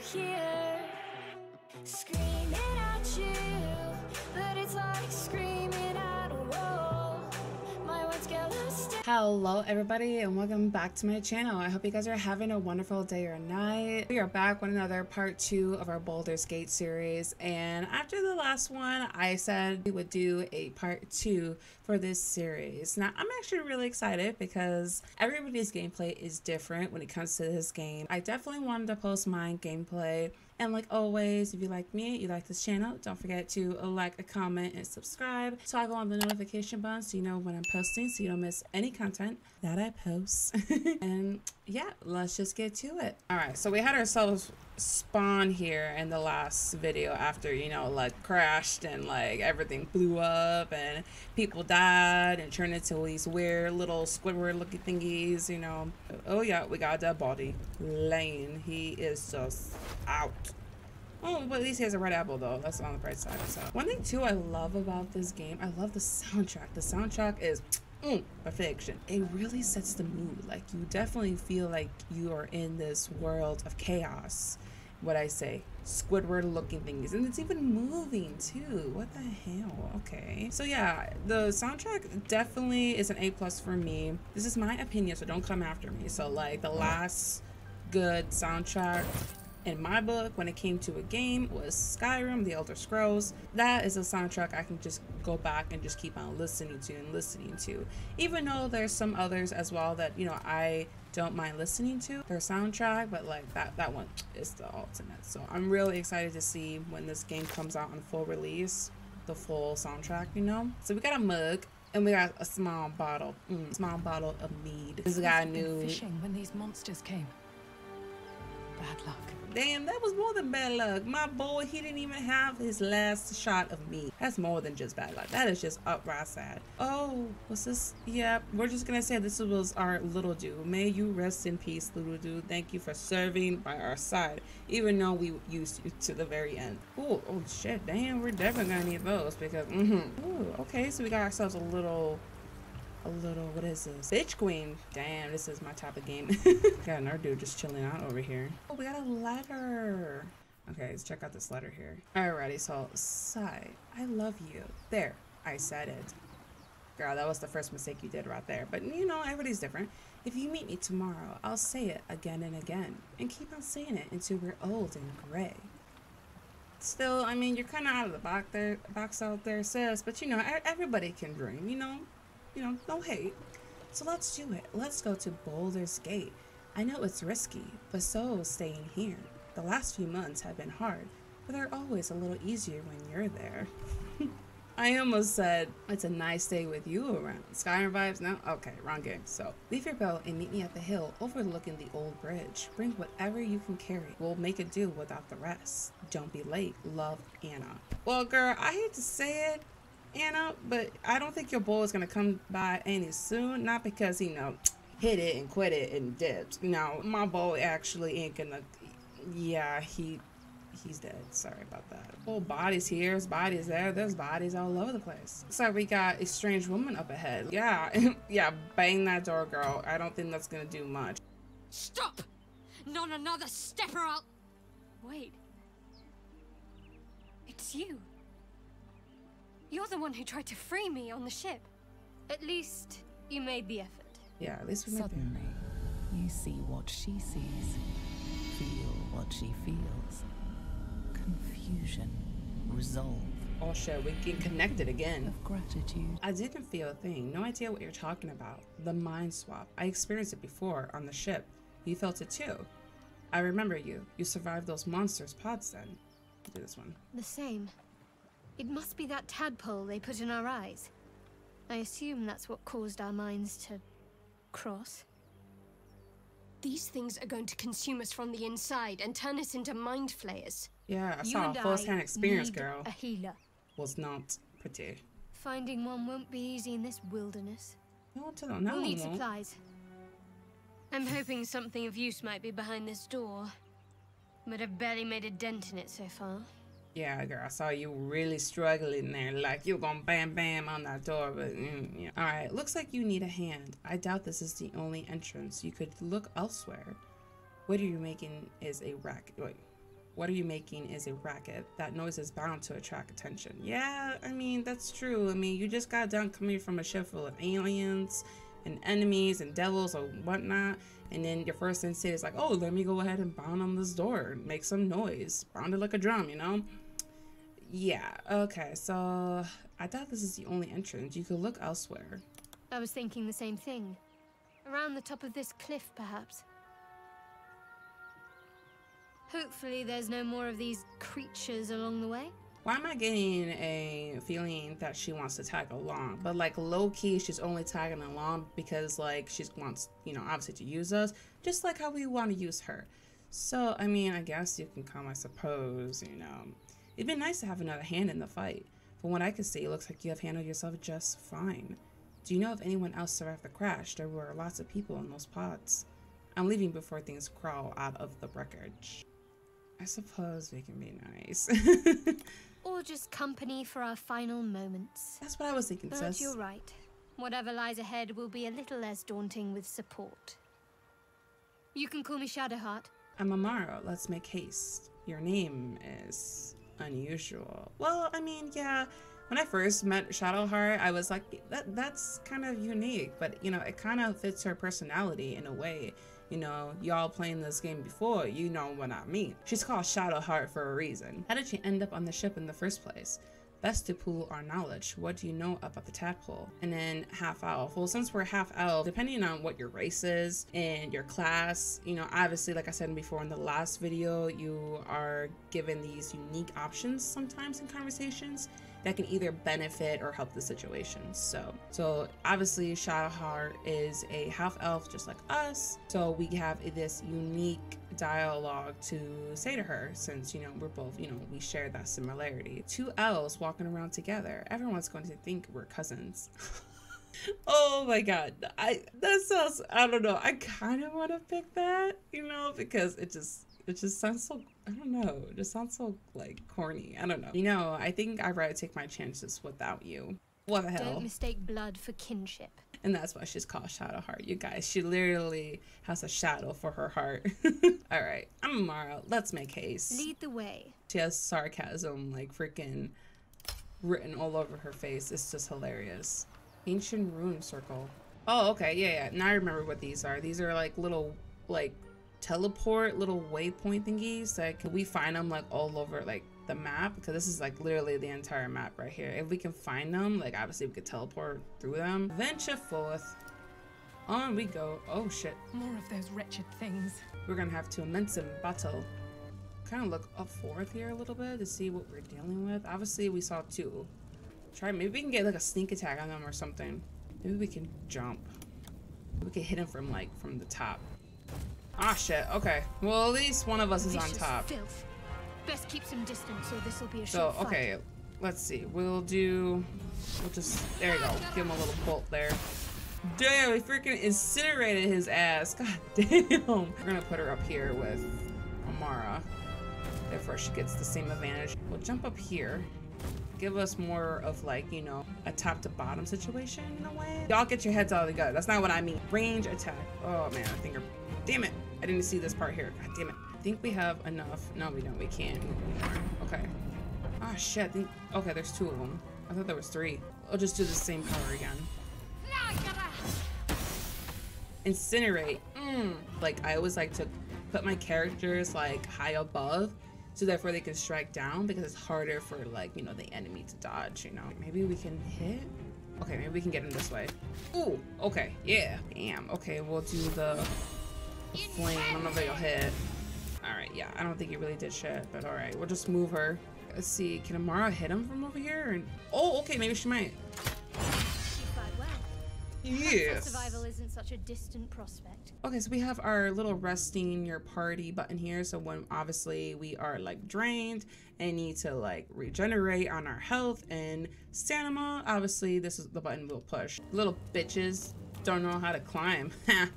here, screaming at you, but it's like screaming Hello everybody and welcome back to my channel. I hope you guys are having a wonderful day or night. We are back with another part two of our Baldur's Gate series and after the last one I said we would do a part two for this series. Now I'm actually really excited because everybody's gameplay is different when it comes to this game. I definitely wanted to post my gameplay and like always, if you like me, you like this channel, don't forget to like, a comment, and subscribe. Toggle on the notification button so you know when I'm posting so you don't miss any content that I post. and yeah, let's just get to it. All right, so we had ourselves spawn here in the last video after, you know, like crashed and like everything blew up and people died and turned into these weird little Squidward looking thingies, you know. Oh yeah, we got a dead body. Lane, he is just out. Oh, but at least he has a red apple though. That's on the bright side. So one thing too I love about this game, I love the soundtrack. The soundtrack is mm, perfection. It really sets the mood. Like you definitely feel like you are in this world of chaos. What I say, Squidward looking things, and it's even moving too. What the hell? Okay. So yeah, the soundtrack definitely is an A plus for me. This is my opinion, so don't come after me. So like the last good soundtrack in my book when it came to a game was Skyrim, The Elder Scrolls. That is a soundtrack I can just go back and just keep on listening to and listening to. Even though there's some others as well that, you know, I don't mind listening to their soundtrack, but like that that one is the ultimate. So I'm really excited to see when this game comes out on full release, the full soundtrack, you know. So we got a mug and we got a small bottle, mm, small bottle of mead. This guy knew fishing when these monsters came. Bad luck. Damn, that was more than bad luck. My boy, he didn't even have his last shot of me. That's more than just bad luck. That is just upright sad. Oh, what's this? Yeah, we're just gonna say this was our little dude. May you rest in peace, little dude. Thank you for serving by our side, even though we used you to the very end. Ooh, oh shit, damn, we're definitely gonna need those because, mm-hmm. Okay, so we got ourselves a little a little what is this? Bitch queen. Damn this is my type of game. Got another dude just chilling out over here. Oh we got a letter. Okay let's check out this letter here. Alrighty so sigh i love you. There i said it. Girl that was the first mistake you did right there. But you know everybody's different. If you meet me tomorrow i'll say it again and again and keep on saying it until we're old and gray. Still i mean you're kind of out of the box there box out there sis but you know everybody can dream you know you know, no hate. So let's do it. Let's go to Baldur's Gate. I know it's risky, but so is staying here. The last few months have been hard, but they're always a little easier when you're there. I almost said it's a nice day with you around. Skyrim vibes? No? Okay, wrong game. So, leave your boat and meet me at the hill overlooking the old bridge. Bring whatever you can carry. We'll make it do without the rest. Don't be late. Love, Anna. Well, girl, I hate to say it, Anna, but I don't think your boy is gonna come by any soon. Not because you know hit it and quit it and dips. No, my boy actually ain't gonna. Yeah, he he's dead. Sorry about that. Full bodies here, his bodies there. There's bodies all over the place. So we got a strange woman up ahead. Yeah, yeah. Bang that door, girl. I don't think that's gonna do much. Stop! Not another step or I'll. Wait. It's you. You're the one who tried to free me on the ship. At least, you made the effort. Yeah, at least we Suddenly, you see what she sees. Feel what she feels. Confusion. Resolve. Oh shit, we get connected again. Of gratitude. I didn't feel a thing. No idea what you're talking about. The mind swap. I experienced it before on the ship. You felt it too. I remember you. You survived those monsters' pods then. Do this one. The same. It must be that tadpole they put in our eyes. I assume that's what caused our minds to cross. These things are going to consume us from the inside and turn us into mind flayers. Yeah, I you saw a first-hand experience, girl. A healer. Was not pretty. Finding one won't be easy in this wilderness. No, I don't know. We'll need supplies. I'm hoping something of use might be behind this door. But I've barely made a dent in it so far. Yeah, girl, I saw you really struggling there. Like you gonna bam bam on that door, but mm, yeah. All right, looks like you need a hand. I doubt this is the only entrance. You could look elsewhere. What are you making is a racket. Wait, what are you making is a racket. That noise is bound to attract attention. Yeah, I mean, that's true. I mean, you just got done coming from a ship full of aliens and enemies and devils or whatnot. And then your first instinct is like, oh, let me go ahead and pound on this door and make some noise. Pound it like a drum, you know? Yeah, okay, so I thought this is the only entrance. You could look elsewhere. I was thinking the same thing. Around the top of this cliff, perhaps. Hopefully there's no more of these creatures along the way. Why am I getting a feeling that she wants to tag along? But like low key, she's only tagging along because like she wants, you know, obviously to use us, just like how we want to use her. So I mean, I guess you can come, I suppose. You know, it'd be nice to have another hand in the fight. From what I can see, it looks like you have handled yourself just fine. Do you know if anyone else survived the crash? There were lots of people in those pods. I'm leaving before things crawl out of the wreckage. I suppose we can be nice. Or just company for our final moments. That's what I was thinking, But sis. you're right. Whatever lies ahead will be a little less daunting with support. You can call me Shadowheart. I'm Amara. Let's make haste. Your name is unusual. Well, I mean, yeah. When I first met Shadowheart, I was like, that that's kind of unique, but you know, it kind of fits her personality in a way. You know, y'all playing this game before, you know what I mean. She's called Shadowheart for a reason. How did she end up on the ship in the first place? Best to pool our knowledge. What do you know about the tadpole? And then half elf. Well, since we're half elf, depending on what your race is and your class, you know, obviously, like I said before in the last video, you are given these unique options sometimes in conversations that can either benefit or help the situation. So, so obviously, Shadowheart is a half elf just like us. So we have this unique dialogue to say to her since you know we're both you know we share that similarity. Two elves walking around together. Everyone's going to think we're cousins. Oh my god. I that sounds i don't know. I kind of want to pick that you know because it just it just sounds so i don't know it just sounds so like corny i don't know you know i think i'd rather take my chances without you what the hell Don't mistake blood for kinship. and that's why she's called Shadowheart, you guys. She literally has a shadow for her heart. All right, I'm Amara. Let's make haste. Lead the way. She has sarcasm like freaking written all over her face. It's just hilarious. Ancient rune circle. Oh, okay, yeah, yeah. Now I remember what these are. These are like little like teleport little waypoint thingies. Like we find them like all over like the map because this is like literally the entire map right here. If we can find them, like obviously we could teleport through them. Venture forth. On we go. Oh shit. More of those wretched things. We're gonna have to immense in battle. Kind of look up forth here a little bit to see what we're dealing with. Obviously, we saw two. Try maybe we can get like a sneak attack on them or something. Maybe we can jump. We can hit him from like from the top. Ah shit. Okay. Well, at least one of us is on top. Filth. Best keep some distance, or this will be a So short fight. okay, let's see. We'll do. We'll just there you go. Give him a little bolt there. Damn, he freaking incinerated his ass. God damn. We're gonna put her up here with Amara. Therefore, she gets the same advantage. We'll jump up here. Give us more of like, you know, a top to bottom situation in a way. Y'all get your heads out of the gut. That's not what I mean. Range attack. Oh man, I think. Damn it. I didn't see this part here. God damn it. I think we have enough. No, we don't. We can't. Okay. Ah, shit. I think... Okay, there's two of them. I thought there was three. I'll just do the same power again. Incinerate. Mm. Like, I always like to put my characters, like, high above. So therefore they can strike down because it's harder for, like, you know, the enemy to dodge, you know. Maybe we can hit? Okay, maybe we can get him this way. Ooh, okay. Yeah. Damn. Okay, we'll do the flame. I don't know if it'll hit. Alright, yeah. I don't think he really did shit, but alright. We'll just move her. Let's see. Can Amara hit him from over here? And Oh, okay. Maybe she might. She fired well. Yes. Survival isn't such a distant prospect. Okay, so we have our little resting your party button here. So when obviously we are like drained and need to like regenerate on our health and stamina, obviously this is the button we'll push. Little bitches don't know how to climb.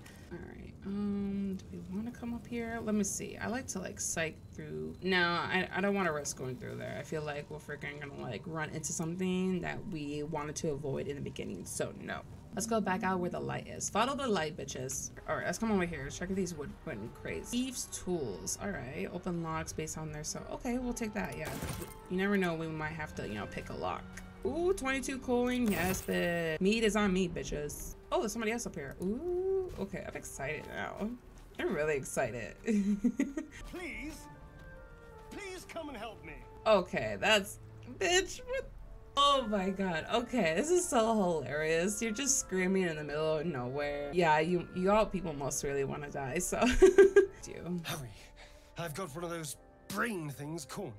Um, do we want to come up here? Let me see. I like to like psych through. No, I, I don't want to risk going through there. I feel like we're freaking gonna like run into something that we wanted to avoid in the beginning. So no. Let's go back out where the light is. Follow the light, bitches. All right, let's come over here. Check these wood wooden crates. Thieves' tools. All right, open locks based on their so. Okay, we'll take that. Yeah, you never know. We might have to, you know, pick a lock. Ooh, 22 coin. Yes, but meat is on me, bitches. Oh, there's somebody else up here. Ooh, okay. I'm excited now. I'm really excited. Please, please come and help me. okay, that's bitch. What? Oh my god. Okay, this is so hilarious. You're just screaming in the middle of nowhere. Yeah, you you all people most really want to die. So, do Hurry, I've got one of those brain things cornered.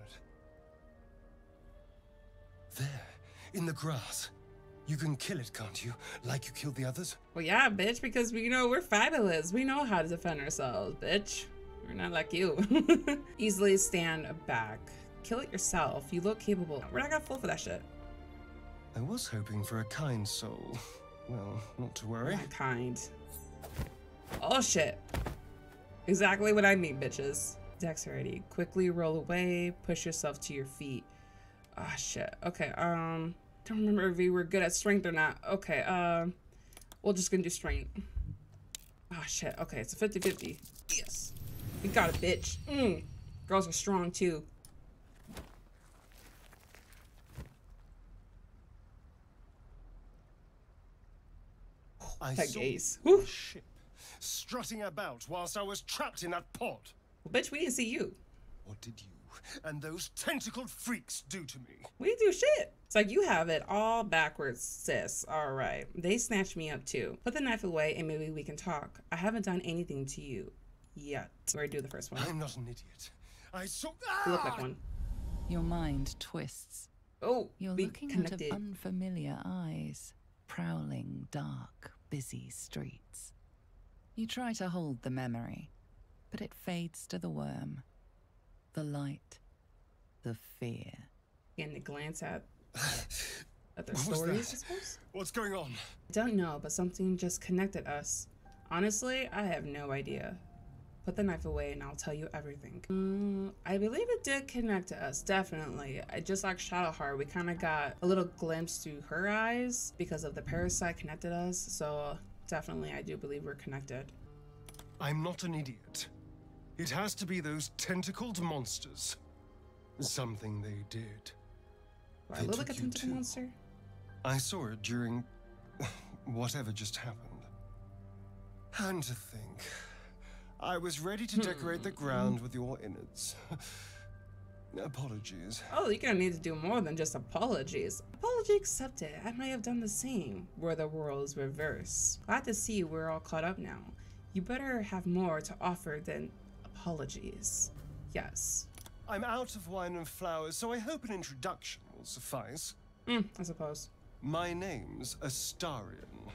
There, in the grass. You can kill it, can't you? Like you killed the others? well, yeah, bitch, because we you know we're fabulous. We know how to defend ourselves, bitch. We're not like you. Easily stand back. Kill it yourself. You look capable. We're not gonna fall for that shit. I was hoping for a kind soul. Well, not to worry. Not kind. Oh shit. Exactly what I mean, bitches. Dexterity. Quickly roll away. Push yourself to your feet. Ah shit. Okay. Um. Don't remember if we were good at strength or not. Okay. Um. we're just gonna do strength. Ah shit. Okay. It's a 50-50. Yes. We got it, bitch. Mm. Girls are strong too. I That gaze. you on Whew. a ship, strutting about whilst I was trapped in that pod. Well, bitch, we didn't see you. What did you and those tentacled freaks do to me? We do shit. It's like you have it all backwards, sis. All right. They snatched me up too. Put the knife away and maybe we can talk. I haven't done anything to you yet. Where do the first one? I'm not an idiot. I saw. You look like Ah! one. Your mind twists. Oh, You're looking connected. out of unfamiliar eyes, prowling dark, busy streets. You try to hold the memory, but it fades to the worm, the light, the fear. Getting a glance at at their What was stories, I suppose. What's going on? I don't know, but something just connected us. Honestly, I have no idea. Put the knife away and I'll tell you everything. Mm, I believe it did connect to us, definitely. I just like Shadowheart, we kind of got a little glimpse through her eyes because of the parasite connected us. So definitely, I do believe we're connected. I'm not an idiot. It has to be those tentacled monsters. Something they did. Do I They look like a tentacle monster? I saw it during whatever just happened. And to think, I was ready to decorate the hmm. ground with your innards. Apologies. Oh, you're gonna need to do more than just apologies. Apology accepted. I might have done the same. Were the world's reverse. Glad to see we're all caught up now. You better have more to offer than apologies. Yes. I'm out of wine and flowers, so I hope an introduction will suffice. Mm, I suppose. My name's Astarion.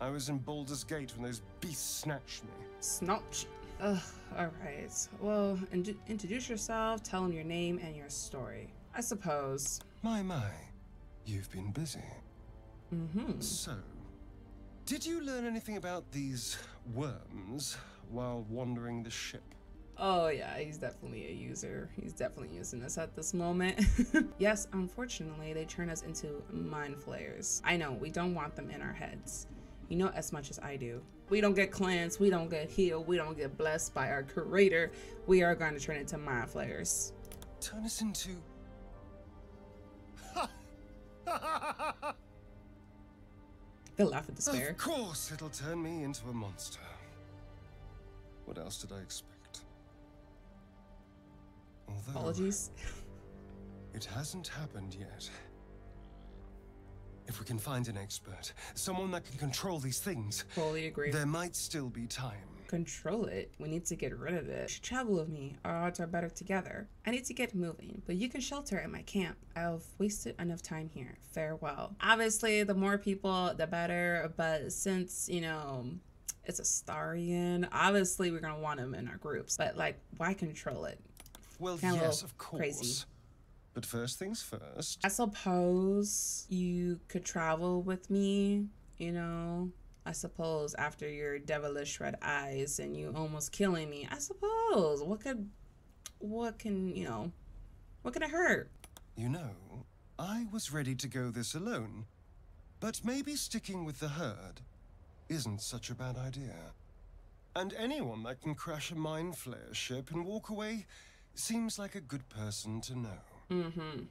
I was in Baldur's Gate when those beasts snatched me. Snotch. Ugh, alright. Well, in- introduce yourself, tell them your name and your story. I suppose. My, my. You've been busy. Mm-hmm. So, did you learn anything about these worms while wandering the ship? Oh yeah, he's definitely a user. He's definitely using this at this moment. yes, unfortunately, they turn us into mind flayers. I know, we don't want them in our heads. You know as much as I do. We don't get cleansed, we don't get healed, we don't get blessed by our creator. We are going to turn into mind flayers. Turn us into. They laugh with despair. Of course, it'll turn me into a monster. What else did I expect? Although Apologies. it hasn't happened yet. If we can find an expert, someone that can control these things, Fully agree. there might still be time. control it. We need to get rid of it. Should travel with me. Our odds are better together. I need to get moving, but you can shelter at my camp. I've wasted enough time here. Farewell. Obviously, the more people, the better, but since, you know, it's Astarion, obviously we're gonna want him in our groups. But like, why control it? Well, Kinda yes, of course. crazy. But first things first. I suppose you could travel with me, you know. I suppose after your devilish red eyes and you almost killing me. I suppose. What could what can, you know, what could it hurt? You know, I was ready to go this alone. But maybe sticking with the herd isn't such a bad idea. And anyone that can crash a mind flayer ship and walk away seems like a good person to know. Mm-hmm.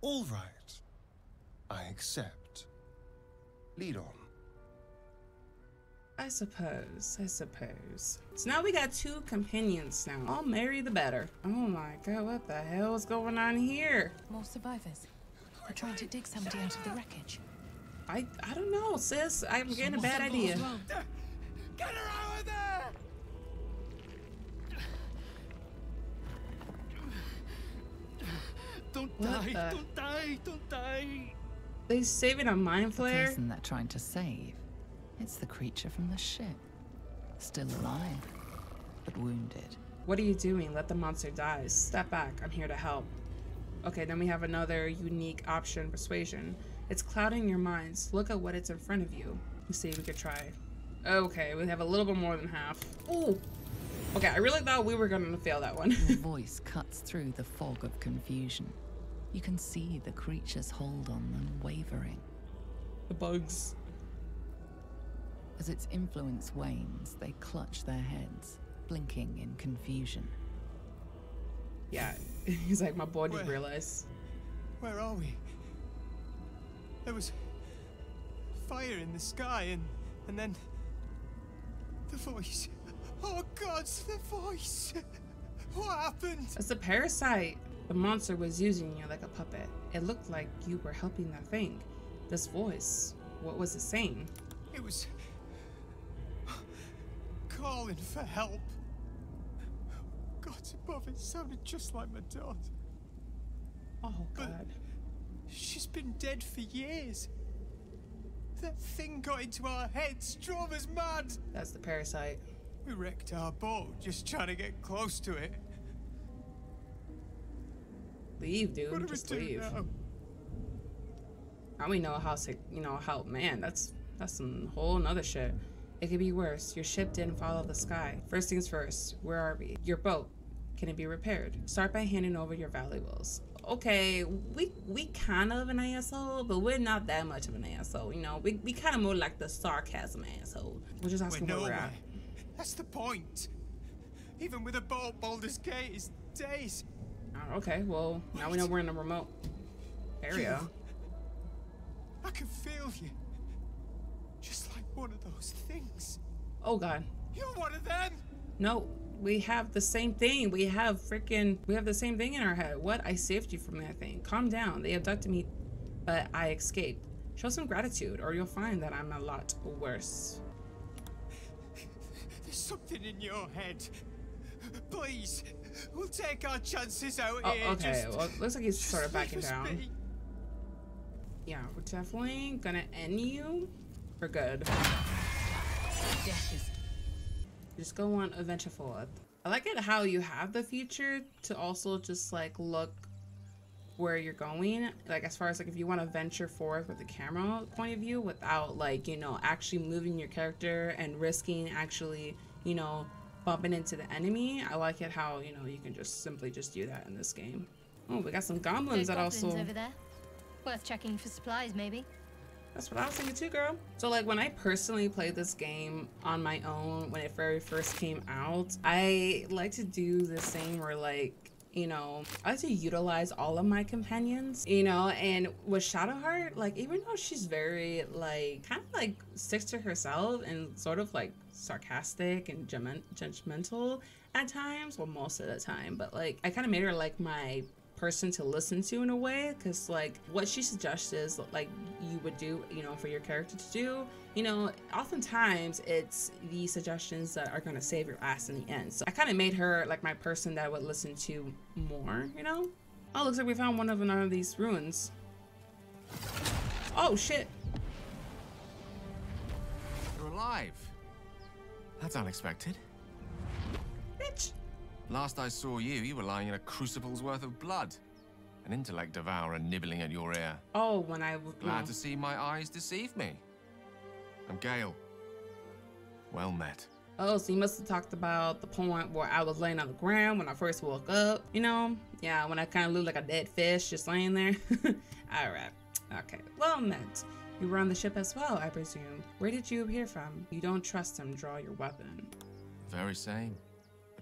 All right. I accept. Lead on. I suppose. I suppose. So now we got two companions now. All marry the better. Oh my god, what the hell is going on here? More survivors. They're trying to dig somebody out of the wreckage. I I don't know, sis. I'm getting a bad idea. Get her out of there! Don't What die! the- Don't die! Don't die! They saving a mind The person they're trying to save. It's the creature from the ship. Still alive, but wounded. What are you doing? Let the monster die. Step back. I'm here to help. Okay, then we have another unique option, persuasion. It's clouding your minds. Look at what it's in front of you. Let's see if we could try. Okay, we have a little bit more than half. Ooh. Okay, I really thought we were gonna fail that one. Your voice cuts through the fog of confusion. You can see the creature's hold on them wavering. the bugs. As its influence wanes, they clutch their heads, blinking in confusion. Yeah, he's like, my boy didn't Where- realize. Where are we? There was fire in the sky and and then the voice. Oh God, the voice. What happened? It's a parasite. The monster was using you like a puppet. It looked like you were helping that thing. This voice, what was it saying? It was calling for help. God above, it sounded just like my daughter. Oh But- god. She's been dead for years. That thing got into our heads, drove us mad. That's the parasite. We wrecked our boat just trying to get close to it. Leave, What dude. we Just leave. now? Now we know how to, you know, help. Man, that's that's some whole nother shit. It could be worse. Your ship didn't follow the sky. First things first. Where are we? Your boat. Can it be repaired? Start by handing over your valuables. Okay, we we kind of an asshole, but we're not that much of an asshole. You know, we, we kind of more like the sarcasm asshole. We're just We're asking where we're nowhere. at. That's the point. Even with a boat, Baldur's Gate is days. Oh, okay, well now we know we're in a remote area. I can feel you. Just like one of those things. Oh god. You're one of them. No, we have the same thing. We have freaking, we have the same thing in our head. What? I saved you from that thing. Calm down. They abducted me, but I escaped. Show some gratitude, or you'll find that I'm a lot worse. There's something in your head. Please, we'll take our chances out Oh, here. okay. Just, Well, it looks like he's just sort of backing down. be. Yeah, we're definitely gonna end you for good. Death Just go on adventure forward. I like it how you have the feature to also just like look where you're going. Like as far as like if you want to venture forth with the camera point of view without like, you know, actually moving your character and risking actually, you know, bumping into the enemy. I like it how, you know, you can just simply just do that in this game. Oh, we got some goblins that goblins also over there. Worth checking for supplies, maybe. that's what I was thinking too, girl. So like when I personally played this game on my own when it very first came out, I like to do the same where like you know, I like to utilize all of my companions, you know, and with Shadowheart, like even though she's very like kind of like sticks to herself and sort of like sarcastic and judgmental at times, well most of the time, but like I kind of made her like my person to listen to in a way because like what she suggests is like you would do you know for your character to do you know oftentimes it's the suggestions that are going to save your ass in the end. So i kind of made her like my person that I would listen to more you know? Oh looks like we found one of another of these ruins oh shit. You're alive. That's unexpected. bitch Last I saw you, you were lying in a crucible's worth of blood. An intellect devourer nibbling at your ear. oh when I was Glad no. to see my eyes deceive me. I'm Gale. Well met. Oh, so you must have talked about the point where I was laying on the ground when I first woke up. You know, yeah, when I kind of looked like a dead fish just laying there. All right, Okay, well met. You were on the ship as well, I presume. Where did you appear from? You don't trust him, draw your weapon. Very same.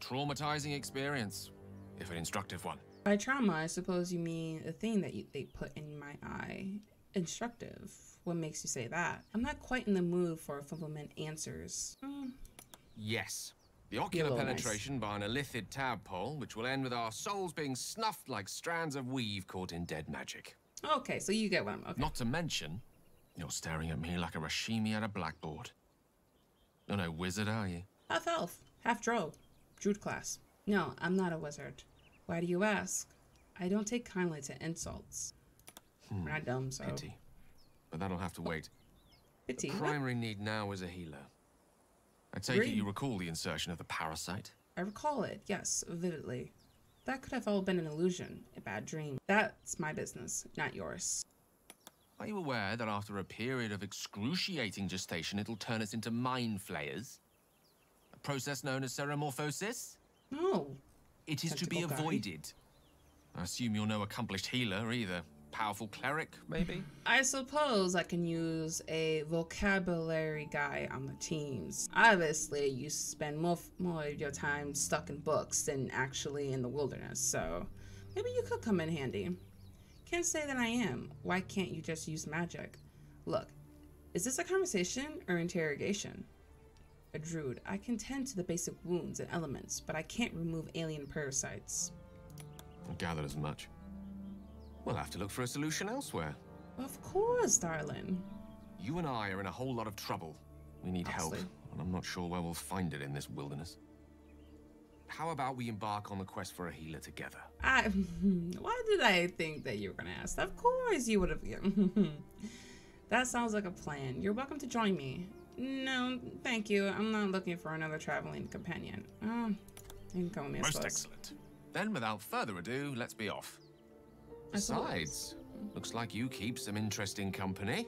A traumatizing experience, if an instructive one. By trauma, I suppose you mean the thing that you, they put in my eye. Instructive. What makes you say that? I'm not quite in the mood for fulfillment answers. Hmm, Yes. The ocular little nice. penetration by an illithid tadpole, which will end with our souls being snuffed like strands of weave caught in dead magic. Okay, so you get what I'm. Okay. Not to mention, you're staring at me like a Rashimi at a blackboard. You're no wizard, are you? Half elf, half drow. Druid class. No, I'm not a wizard. Why do you ask? I don't take kindly to insults. Hmm. We're not dumb, so. Pity. But that'll have to wait. Pity. The What? primary need now is a healer. I take Really? it you recall the insertion of the parasite? I recall it, yes, vividly. That could have all been an illusion, a bad dream. That's my business, not yours. Are you aware that after a period of excruciating gestation, it'll turn us into mind flayers? Process known as ceremorphosis? No. It is to be guy. avoided. I assume you're no accomplished healer either. Powerful cleric, maybe? I suppose I can use a vocabulary guy on the teams. Obviously, you spend more, more of your time stuck in books than actually in the wilderness, so maybe you could come in handy. Can't say that I am. Why can't you just use magic? Look, is this a conversation or interrogation? A druid, I can tend to the basic wounds and elements, but I can't remove alien parasites. I gathered as much. We'll have to look for a solution elsewhere. Of course, darling. You and I are in a whole lot of trouble. We need help, and I'm not sure where we'll find it in this wilderness. How about we embark on the quest for a healer together? I why did I think that you were gonna ask? Of course you would have. that sounds like a plan. You're welcome to join me. No, thank you. I'm not looking for another traveling companion. Um, oh, you can come with me. Most suppose. excellent. Then, without further ado, let's be off. Besides, looks like you keep some interesting company.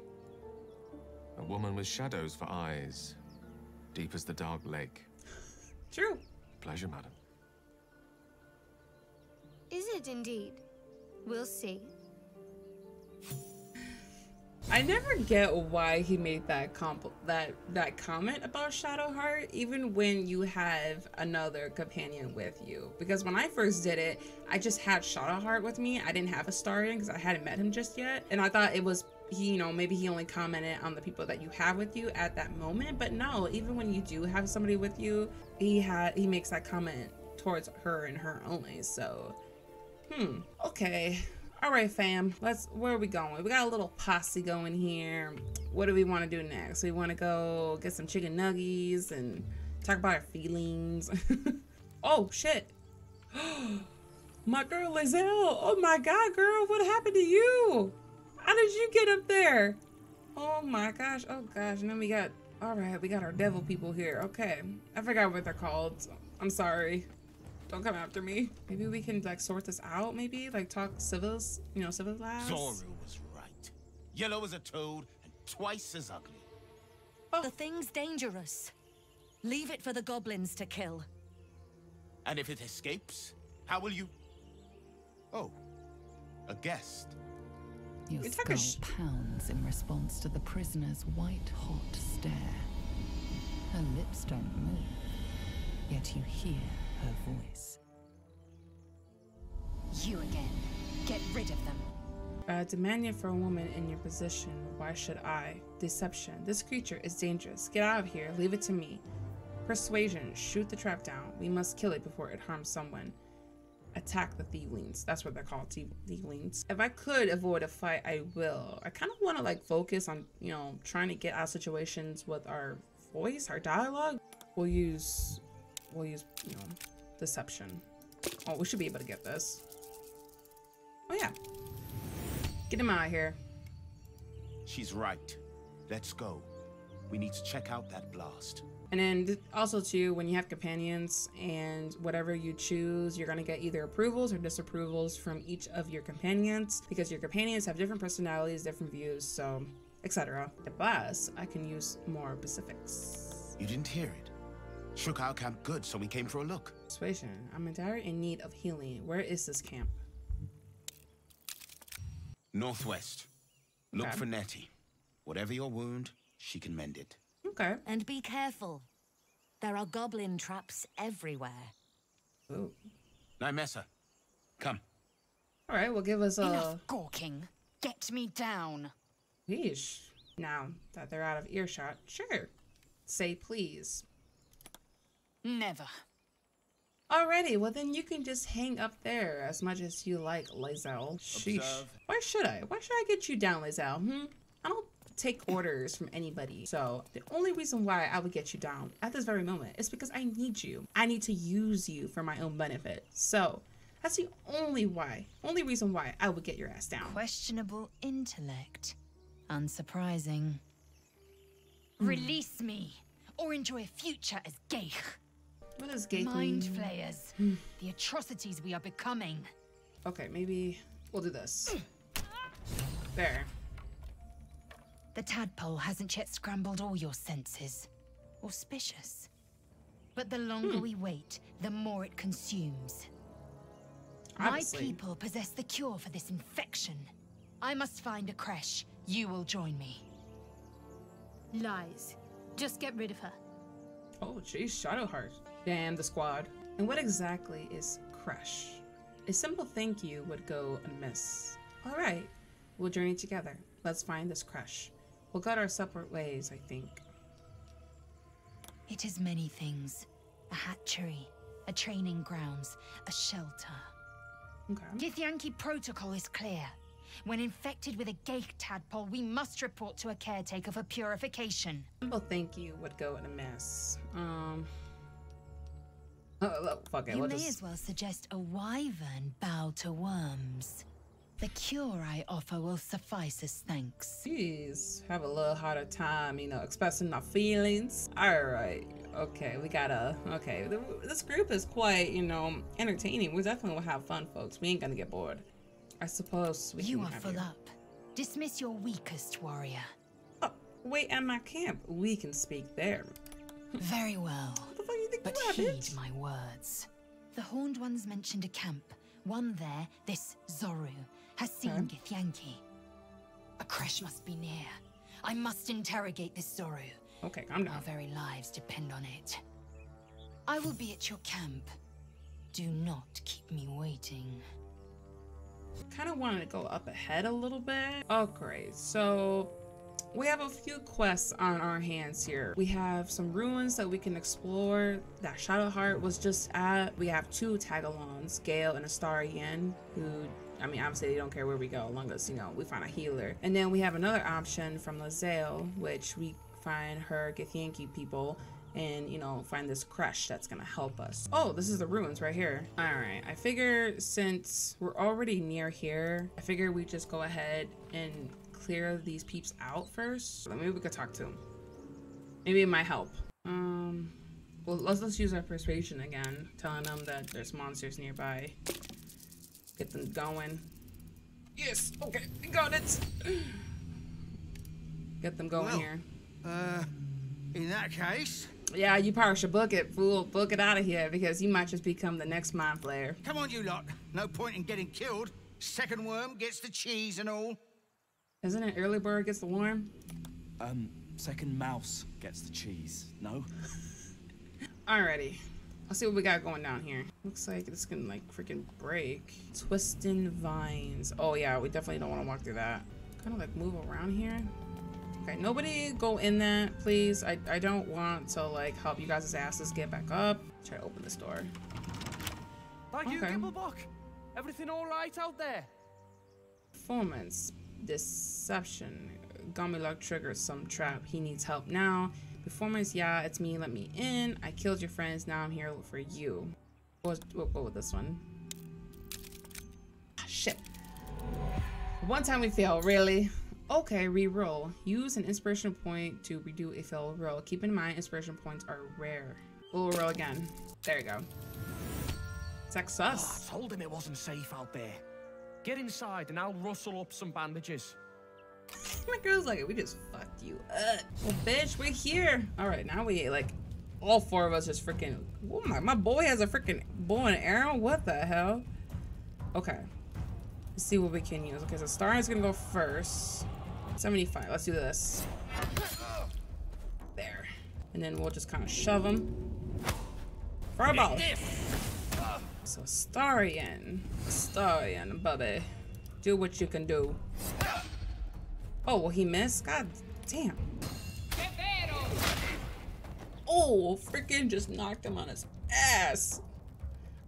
A woman with shadows for eyes, deep as the dark lake. True. Pleasure, madam. Is it indeed? We'll see. I never get why he made that comp that that comment about Shadowheart, even when you have another companion with you. Because when I first did it, I just had Shadowheart with me. I didn't have Astarion because I hadn't met him just yet, and I thought it was he. You know, maybe he only commented on the people that you have with you at that moment. But no, even when you do have somebody with you, he had he makes that comment towards her and her only. So, hmm, okay. All right, fam. Let's. Where are we going? We got a little posse going here. What do we want to do next? We want to go get some chicken nuggies and talk about our feelings. oh shit! my girl Lae'zel. Oh my god, girl, what happened to you? How did you get up there? Oh my gosh. Oh gosh. And then we got. All right, we got our devil people here. Okay, I forgot what they're called. I'm sorry. Don't come after me. Maybe we can like sort this out. Maybe like talk civils. You know, civil labs. Zorru was right. Yellow as a toad and twice as ugly. Oh. The thing's dangerous. Leave it for the goblins to kill. And if it escapes, how will you... Oh, a guest. Your It's like a skull sh- pounds in response to the prisoner's white hot stare. Her lips don't move, yet you hear her voice. You again. Get rid of them. Uh, demanding for a woman in your position. Why should I? Deception. This creature is dangerous. Get out of here. Leave it to me. Persuasion. Shoot the trap down. We must kill it before it harms someone. Attack the tieflings. That's what they're called, thie- tieflings. If I could avoid a fight, I will. I kind of want to like focus on, you know, trying to get out of situations with our voice, our dialogue. We'll use, we'll use, you know, deception. Oh, we should be able to get this. Oh yeah. Get him out of here. She's right. Let's go. We need to check out that blast. And then also too, when you have companions and whatever you choose, you're gonna get either approvals or disapprovals from each of your companions because your companions have different personalities, different views, so etc. Plus, I can use more specifics. You didn't hear it. Shook our camp good, so we came for a look. Persuasion. I'm in dire in need of healing. Where is this camp? Northwest. Look Okay. for Nettie. Whatever your wound, she can mend it. Okay. And be careful. There are goblin traps everywhere. Ooh. Nymessa, come. All right, well, give us a. Enough gawking. Get me down. Yeesh. Now that they're out of earshot, sure. Say please. Never. Alrighty, well then you can just hang up there as much as you like, Lae'zel. Sheesh. Observe. Why should I? Why should I get you down, Lae'zel? Hmm? I don't take orders from anybody. So the only reason why I would get you down at this very moment is because I need you. I need to use you for my own benefit. So that's the only why, only reason why I would get your ass down. Questionable intellect. Unsurprising. Release me, or enjoy a future as ghaik. What is gate Mind mean? flayers. Hmm. the atrocities we are becoming. Okay, maybe we'll do this. There. The tadpole hasn't yet scrambled all your senses. Auspicious. But the longer hmm. we wait, the more it consumes. Obviously. My people possess the cure for this infection. I must find a creche. You will join me. Lies. Just get rid of her. Oh, geez, Shadowheart. Damn the squad. And what exactly is creche? A simple thank you would go amiss. All right, we'll journey together. Let's find this creche. We'll go our separate ways, I think. It is many things. A hatchery, a training grounds, a shelter. Okay. Githyanki protocol is clear. When infected with a ghaik tadpole, we must report to a caretaker for purification. Simple thank you would go amiss. Um. Look, fuck it. you We'll may just... as well suggest a wyvern bow to worms. The cure I offer will suffice as thanks. Jeez, have a little harder time, you know, expressing our feelings. All right, okay, we gotta. Okay, th- this group is quite, you know, entertaining. We definitely will have fun, folks. We ain't gonna get bored. I suppose we You can are have full you. up. Dismiss your weakest warrior. Oh, wait, at my camp, we can speak there. Very well. But are, heed my words. The Horned Ones mentioned a camp. One there, this Zorru, has seen Githyanki. A creche must be near. I must interrogate this Zorru. Okay, calm down. Our very lives depend on it. I will be at your camp. Do not keep me waiting. Kind of wanted to go up ahead a little bit. Okay, so we have a few quests on our hands here. We have some ruins that we can explore that Shadowheart was just at. We have two tagalongs, Gale and Astarion, who, I mean, obviously they don't care where we go, as long as, you know, we find a healer. And then we have another option from Lae'zel, which we find her Githyanki people and you know find this creche that's gonna help us oh this is the ruins right here all right i figure since we're already near here i figure we just go ahead and clear these peeps out first maybe we could talk to them maybe it might help um well let's let's use our persuasion again telling them that there's monsters nearby get them going yes okay we got it get them going Well, here Uh, in that case, Yeah, you probably should book it, fool. Book it out of here because you might just become the next mind flayer. come on, you lot. No point in getting killed. Second worm gets the cheese and all. Isn't it early bird gets the worm? Um, second mouse gets the cheese. No? Alrighty. Let's see what we got going down here. Looks like it's gonna like freaking break. Twisting vines. Oh yeah, we definitely don't want to walk through that. Kind of like move around here. Okay, nobody go in that, please. I, I don't want to like help you guys' asses get back up. Try to open this door. Thank you, Okay. Everything all right out there? Performance. Deception. Gummy triggers some trap. He needs help now. Performance, yeah, it's me. Let me in. I killed your friends. Now I'm here for you. We'll, with this one. Ah, shit. One time we fail, really? Okay, re-roll. Use an inspiration point to redo a failed roll. Keep in mind, inspiration points are rare. We'll roll again. There you go. Success. Oh, I told him it wasn't safe out there. Get inside and I'll rustle up some bandages. My girl's like, we just fucked you up. Well, bitch, we're here. All right, now we like, all four of us just freaking. Oh my, my boy has a freaking bow and arrow. What the hell? Okay. Let's see what we can use. Okay, so Star is gonna go first. 75. Let's do this. There. And then we'll just kind of shove them. Fireball. So Starion. Starion, Bubby. Do what you can do. Oh, well he missed? God damn. Oh, freaking just knocked him on his ass.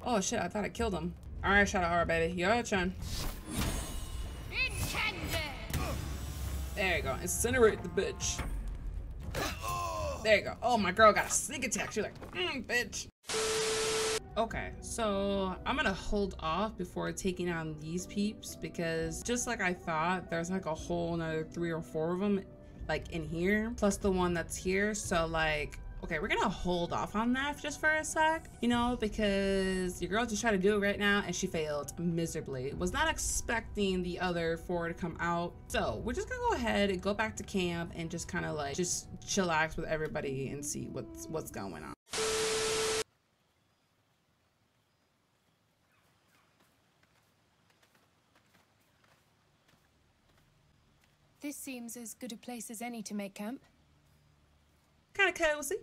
Oh shit, I thought I killed him. Alright, Shadowheart, baby. Your turn. There you go. Incinerate the bitch. There you go. Oh, my girl got a sneak attack. She's like, mm, bitch. Okay, so I'm gonna hold off before taking on these peeps because just like I thought, there's like a whole another three or four of them like in here, plus the one that's here. So like, okay, we're gonna hold off on that just for a sec, you know, because your girl just tried to do it right now and she failed miserably. Was not expecting the other four to come out. So we're just gonna go ahead and go back to camp and just kind of like just chillax with everybody and see what's what's going on. This seems as good a place as any to make camp. Kind of cozy.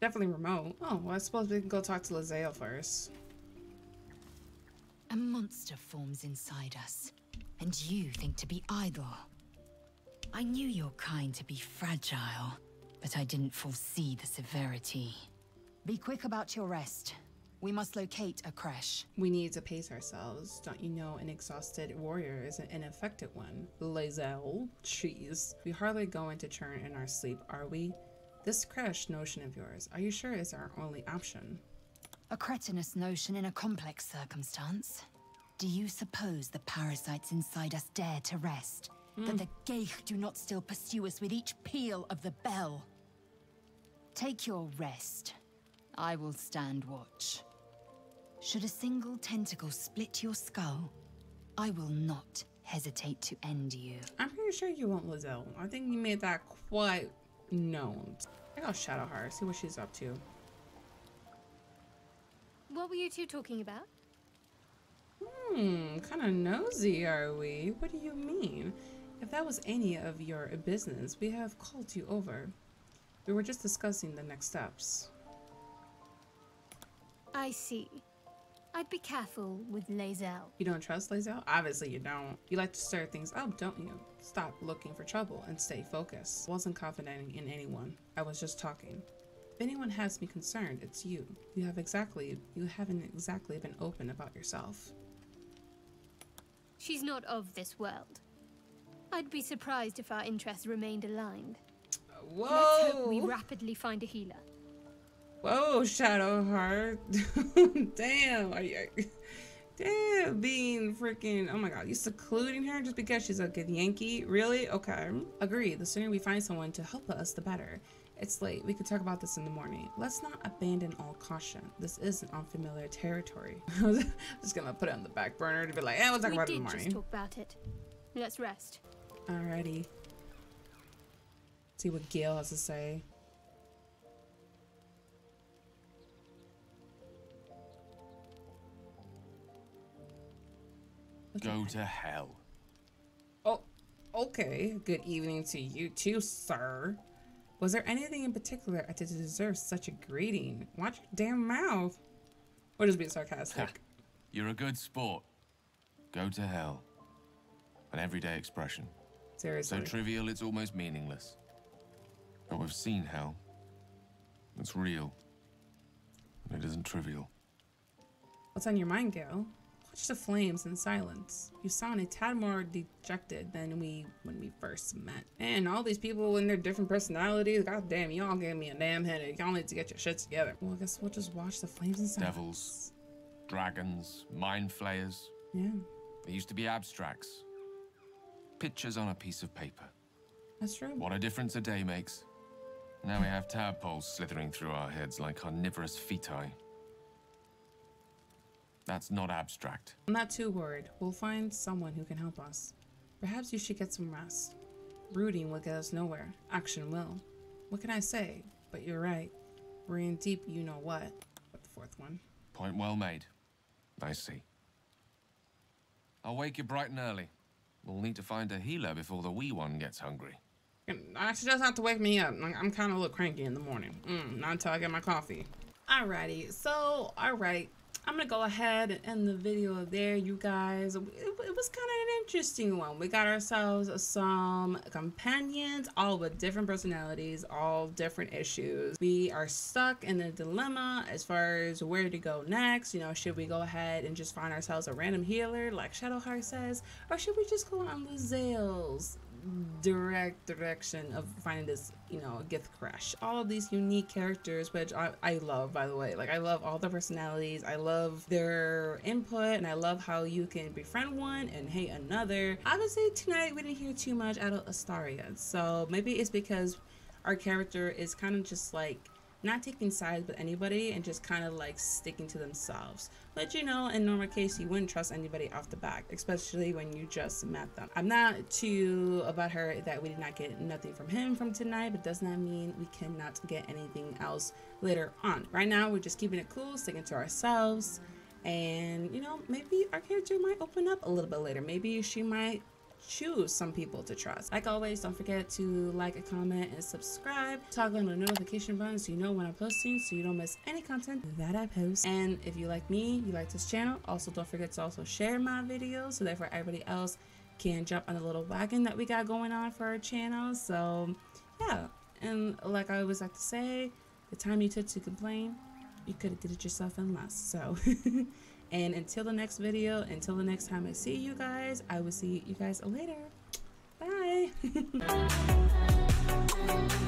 Definitely remote. Oh, well, I suppose we can go talk to Lae'zel first. A monster forms inside us, and you think to be idle. I knew your kind to be fragile, but I didn't foresee the severity. Be quick about your rest. We must locate a creche. We need to pace ourselves. Don't you know an exhausted warrior is an ineffective one? Lae'zel, jeez. We hardly go into churn in our sleep, are we? This creche notion of yours, are you sure is our only option? A cretinous notion in a complex circumstance. Do you suppose the parasites inside us dare to rest? That hmm. the ghaik do not still pursue us with each peal of the bell? Take your rest. I will stand watch. Should a single tentacle split your skull, I will not hesitate to end you. I'm pretty sure you won't, Lae'zel. I think you made that quite known. I got shadow her, see what she's up to. What were you two talking about? Hmm, kind of nosy, are we? What do you mean? If that was any of your business, we have called you over. We were just discussing the next steps. I see. I'd be careful with Lae'zel. You don't trust Lae'zel? Obviously you don't. You like to stir things up, don't you? Stop looking for trouble and stay focused. I Wasn't confident in anyone. I was just talking. If anyone has me concerned, it's you. You have exactly you haven't exactly been open about yourself. She's not of this world. I'd be surprised if our interests remained aligned. Whoa! Let's hope we rapidly find a healer. Whoa, Shadowheart. Damn, are you Damn, being freaking, oh my god, you secluding her just because she's a githyanki? Really? Okay. Agree, the sooner we find someone to help us, the better. It's late, we could talk about this in the morning. Let's not abandon all caution. This isn't unfamiliar territory. I'm just gonna put it on the back burner to be like, yeah, we'll talk we about it in the morning. just talk about it. Let's rest. Alrighty. See what Gale has to say. Go to hell. Oh, okay. Good evening to you too, sir. Was there anything in particular I did to deserve such a greeting? Watch your damn mouth. Or just being sarcastic. You're a good sport. Go to hell. An everyday expression. Seriously. So trivial it's almost meaningless. But we've seen hell. It's real. And it isn't trivial. What's on your mind, Gale? Watch the flames in silence. You sound a tad more dejected than we when we first met. And all these people and their different personalities, god damn, y'all gave me a damn headache. Y'all need to get your shit together. Well, I guess we'll just watch the flames in silence. Devils, dragons, mind flayers. Yeah, They used to be abstracts. Pictures on a piece of paper. that's true. What a difference a day makes. Now we have tadpoles slithering through our heads like carnivorous feti. That's not abstract. I'm not too worried. We'll find someone who can help us. Perhaps you should get some rest. Brooding will get us nowhere. Action will. What can I say? But you're right. We're in deep you know what. What the fourth one? Point well made. I see. I'll wake you bright and early. We'll need to find a healer before the wee one gets hungry. Actually, doesn't have to wake me up. I'm kind of a little cranky in the morning. Mm, not until I get my coffee. Alrighty, so, alright. I'm gonna go ahead and end the video there, you guys. It, it was kind of an interesting one. We got ourselves some companions, all with different personalities, all different issues. We are stuck in a dilemma as far as where to go next. You know, should we go ahead and just find ourselves a random healer, like Shadowheart says, or should we just go on Lae'zel's direct direction of finding this, you know, Gith creche. All of these unique characters, which I, I love, by the way. Like, I love all the personalities. I love their input, and I love how you can befriend one and hate another. Say tonight we didn't hear too much out of Astarion. So maybe it's because our character is kind of just like not taking sides with anybody and just kind of like sticking to themselves. But you know, in normal case, you wouldn't trust anybody off the back, especially when you just met them. I'm not too about her that we did not get nothing from him from tonight, but does not mean we cannot get anything else later on. Right now, we're just keeping it cool, sticking to ourselves. And you know, maybe our character might open up a little bit later. Maybe she might choose some people to trust. Like always, don't forget to like, a comment, and subscribe. Toggle on the notification button so you know when I'm posting so you don't miss any content that I post. And if you like me, you like this channel, also don't forget to also share my videos so that for everybody else can jump on the little wagon that we got going on for our channel. So yeah, and like I always like to say, the time you took to complain, you could have did it yourself in less. So And until the next video, until the next time I see you guys, I will see you guys later. Bye.